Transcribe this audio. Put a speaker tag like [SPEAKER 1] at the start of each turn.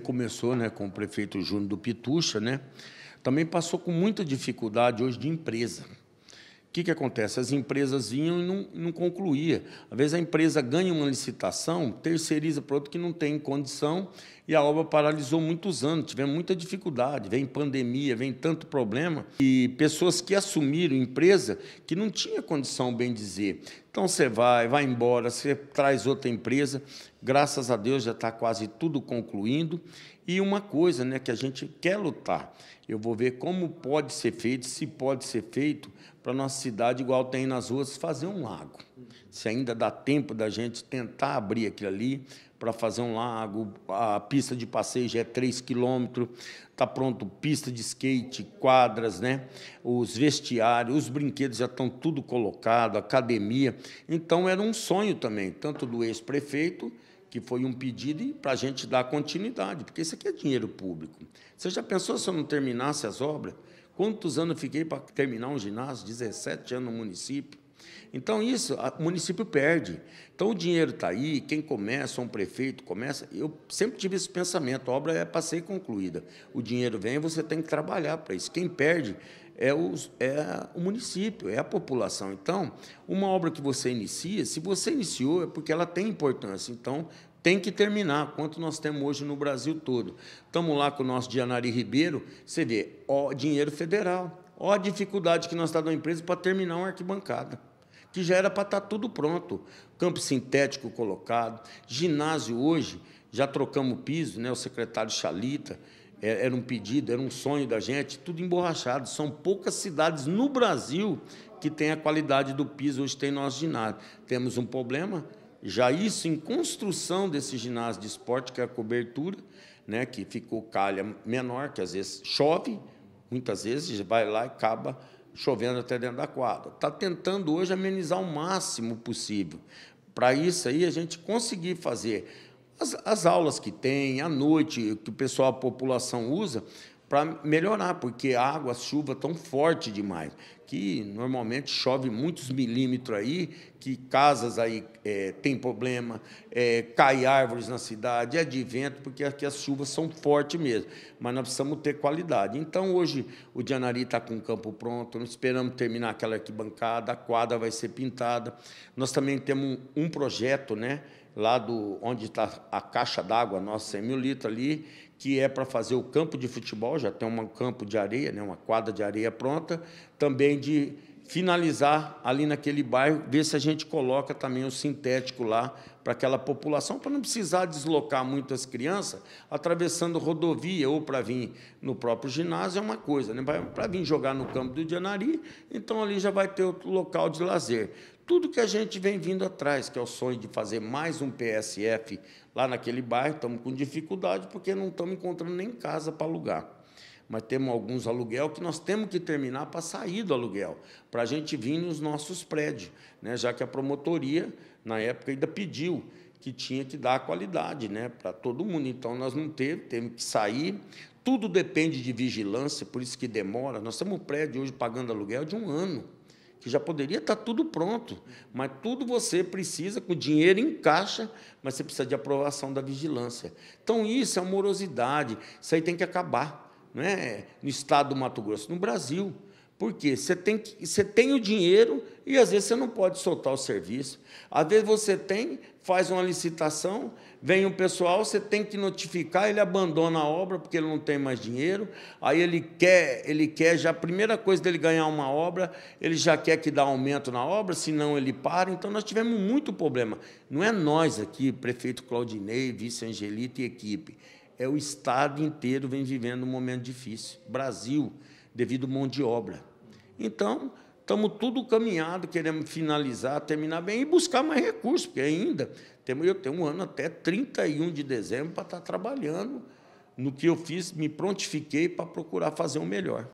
[SPEAKER 1] Começou né, com o prefeito Júnior do Pitucha, né? também passou com muita dificuldade hoje de empresa. O que, que acontece? As empresas vinham e não, não concluía. Às vezes a empresa ganha uma licitação, terceiriza para outro que não tem condição e a obra paralisou muitos anos. Tivemos muita dificuldade, vem pandemia, vem tanto problema. E pessoas que assumiram empresa que não tinha condição, bem dizer. Então você vai, vai embora, você traz outra empresa. Graças a Deus já está quase tudo concluindo. E uma coisa né, que a gente quer lutar, eu vou ver como pode ser feito, se pode ser feito para nossa cidade, igual tem nas ruas, fazer um lago. Se ainda dá tempo da gente tentar abrir aquilo ali para fazer um lago, a pista de passeio já é 3 quilômetros, está pronto pista de skate, quadras, né? os vestiários, os brinquedos já estão tudo colocado, academia. Então era um sonho também, tanto do ex-prefeito, que foi um pedido para a gente dar continuidade, porque isso aqui é dinheiro público. Você já pensou se eu não terminasse as obras? Quantos anos eu fiquei para terminar um ginásio? 17 anos no município. Então, isso, o município perde. Então, o dinheiro está aí, quem começa, um prefeito começa. Eu sempre tive esse pensamento: a obra é ser concluída. O dinheiro vem você tem que trabalhar para isso. Quem perde é, os, é o município, é a população. Então, uma obra que você inicia, se você iniciou, é porque ela tem importância. Então, tem que terminar, quanto nós temos hoje no Brasil todo. Estamos lá com o nosso Dianari Ribeiro, você vê, ó, dinheiro federal. Ó a dificuldade que nós estamos tá da empresa para terminar uma arquibancada, que já era para estar tá tudo pronto. Campo sintético colocado, ginásio hoje, já trocamos o piso, né? o secretário Chalita, é, era um pedido, era um sonho da gente, tudo emborrachado. São poucas cidades no Brasil que têm a qualidade do piso, hoje tem nosso ginásio. Temos um problema, já isso em construção desse ginásio de esporte, que é a cobertura, né, que ficou calha menor, que às vezes chove, muitas vezes vai lá e acaba chovendo até dentro da quadra. Está tentando hoje amenizar o máximo possível. Para isso aí, a gente conseguir fazer as, as aulas que tem, à noite, que o pessoal, a população usa, para melhorar, porque a água, a chuva tão forte demais, que normalmente chove muitos milímetros aí, que casas aí é, tem problema, é, cai árvores na cidade, é de vento, porque aqui as chuvas são fortes mesmo, mas nós precisamos ter qualidade. Então, hoje, o Dianari está com o campo pronto, nós esperamos terminar aquela arquibancada, a quadra vai ser pintada. Nós também temos um, um projeto, né, lá do onde está a caixa d'água, nossa 100 mil litros ali, que é para fazer o campo de futebol, já tem um campo de areia, né, uma quadra de areia pronta, também de finalizar ali naquele bairro, ver se a gente coloca também o sintético lá para aquela população, para não precisar deslocar muitas crianças atravessando rodovia ou para vir no próprio ginásio é uma coisa, né? para vir jogar no campo do Dianari, então ali já vai ter outro local de lazer tudo que a gente vem vindo atrás, que é o sonho de fazer mais um PSF lá naquele bairro, estamos com dificuldade porque não estamos encontrando nem casa para alugar. Mas temos alguns aluguel que nós temos que terminar para sair do aluguel, para a gente vir nos nossos prédios, né? já que a promotoria, na época, ainda pediu que tinha que dar qualidade né? para todo mundo. Então, nós não teve, temos que sair. Tudo depende de vigilância, por isso que demora. Nós temos um prédio hoje pagando aluguel de um ano que já poderia estar tudo pronto, mas tudo você precisa com dinheiro em caixa, mas você precisa de aprovação da vigilância. Então isso é morosidade, isso aí tem que acabar, não é no estado do Mato Grosso, no Brasil. Porque você tem, que, você tem o dinheiro e às vezes você não pode soltar o serviço. Às vezes você tem, faz uma licitação, vem um pessoal, você tem que notificar, ele abandona a obra porque ele não tem mais dinheiro. Aí ele quer, ele quer já a primeira coisa dele ganhar uma obra, ele já quer que dá aumento na obra, senão ele para. Então nós tivemos muito problema. Não é nós aqui, prefeito Claudinei, vice Angelita e equipe. É o estado inteiro vem vivendo um momento difícil. Brasil, devido à mão de obra. Então, estamos tudo caminhado, queremos finalizar, terminar bem e buscar mais recursos, porque ainda temos, eu tenho um ano até 31 de dezembro para estar trabalhando no que eu fiz, me prontifiquei para procurar fazer o melhor.